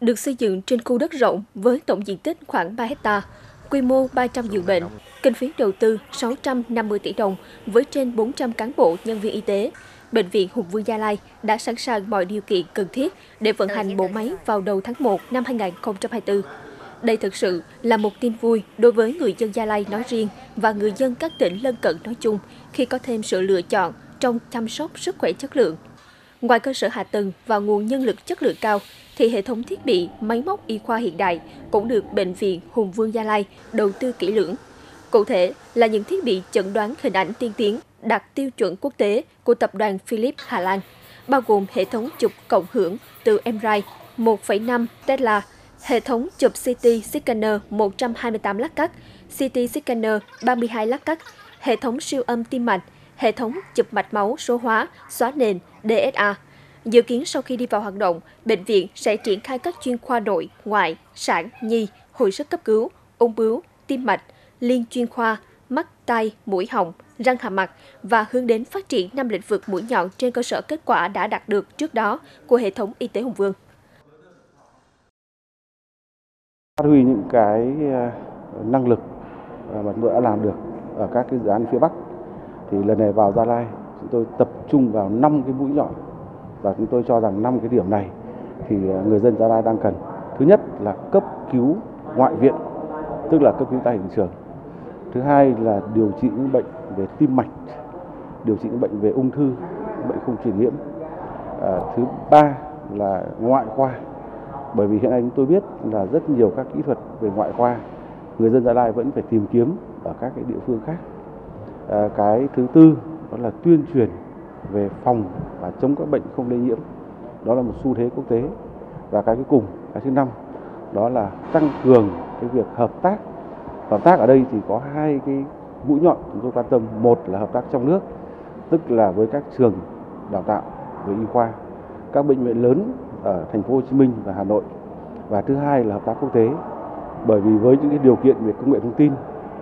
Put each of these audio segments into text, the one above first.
được xây dựng trên khu đất rộng với tổng diện tích khoảng 3 hecta, quy mô 300 giường bệnh, kinh phí đầu tư 650 tỷ đồng với trên 400 cán bộ nhân viên y tế. Bệnh viện Hùng Vương Gia Lai đã sẵn sàng mọi điều kiện cần thiết để vận hành bộ máy vào đầu tháng 1 năm 2024. Đây thực sự là một tin vui đối với người dân Gia Lai nói riêng và người dân các tỉnh lân cận nói chung khi có thêm sự lựa chọn trong chăm sóc sức khỏe chất lượng. Ngoài cơ sở hạ tầng và nguồn nhân lực chất lượng cao, thì hệ thống thiết bị, máy móc y khoa hiện đại cũng được Bệnh viện Hùng Vương Gia Lai đầu tư kỹ lưỡng. Cụ thể là những thiết bị chẩn đoán hình ảnh tiên tiến đạt tiêu chuẩn quốc tế của tập đoàn Philips Hà Lan, bao gồm hệ thống chụp cộng hưởng từ MRI 1,5 Tesla, hệ thống chụp CT scanner 128 lát cắt, CT scanner 32 lát cắt, hệ thống siêu âm tim mạch, hệ thống chụp mạch máu số hóa, xóa nền DSA. Dự kiến sau khi đi vào hoạt động, bệnh viện sẽ triển khai các chuyên khoa nội, ngoại, sản, nhi, hồi sức cấp cứu, ung bướu, tim mạch, liên chuyên khoa, mắt, tai, mũi họng, răng hàm mặt và hướng đến phát triển năm lĩnh vực mũi nhọn trên cơ sở kết quả đã đạt được trước đó của hệ thống y tế Hùng Vương. Phát huy những cái ờ, năng lực mà chúng tôi đã làm được ở các cái dự án phía Bắc thì lần này vào Gia Lai chúng tôi tập trung vào 5 cái mũi nhọn và chúng tôi cho rằng 5 cái điểm này thì à, người dân Gia Lai đang cần. Thứ nhất là cấp cứu ngoại viện, tức là cấp cứu tại hiện trường. Thứ hai là điều trị những bệnh về tim mạch, điều trị những bệnh về ung thư, bệnh không truyền nhiễm. À, thứ ba là ngoại khoa, bởi vì hiện nay chúng tôi biết là rất nhiều các kỹ thuật về ngoại khoa người dân Gia Lai vẫn phải tìm kiếm ở các cái địa phương khác. Ờ, cái thứ tư đó là tuyên truyền về phòng và chống các bệnh không lây nhiễm. Đó là một xu thế quốc tế. Và cái cuối cùng, cái thứ năm đó là tăng cường cái việc hợp tác. Hợp tác ở đây thì có hai cái mũi nhọn chúng tôi quan tâm. Một là hợp tác trong nước, tức là với các trường đào tạo về y khoa, các bệnh viện lớn ở thành phố Hồ Chí Minh và Hà Nội. Và thứ hai là hợp tác quốc tế. Bởi vì với những cái điều kiện về công nghệ thông tin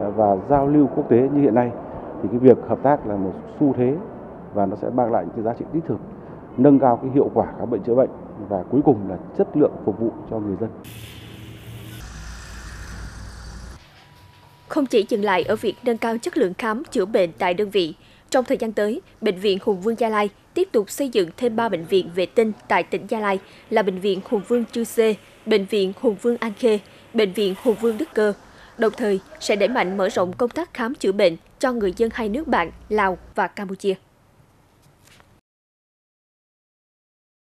ờ, và giao lưu quốc tế như hiện nay thì cái việc hợp tác là một xu thế và nó sẽ mang lại những cái giá trị đích thực, nâng cao cái hiệu quả khám bệnh chữa bệnh và cuối cùng là chất lượng phục vụ cho người dân. Không chỉ dừng lại ở việc nâng cao chất lượng khám chữa bệnh tại đơn vị, trong thời gian tới, Bệnh viện Hùng Vương Gia Lai tiếp tục xây dựng thêm 3 bệnh viện vệ tinh tại tỉnh Gia Lai là Bệnh viện Hùng Vương Chư Sê, Bệnh viện Hùng Vương An Khê, Bệnh viện Hùng Vương Đức Cơ. Đồng thời sẽ đẩy mạnh mở rộng công tác khám chữa bệnh cho người dân hai nước bạn Lào và Campuchia.